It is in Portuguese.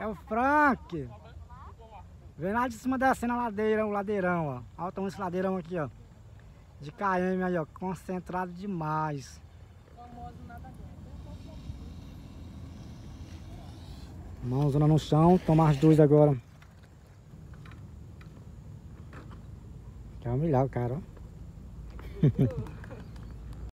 É o Frank. Vem lá de cima descendo a ladeira, o ladeirão, ó. Olha esse ladeirão aqui, ó. De KM aí, ó. Concentrado demais. Mãozona no chão, tomar as duas agora. Quer humilhar o cara, ó.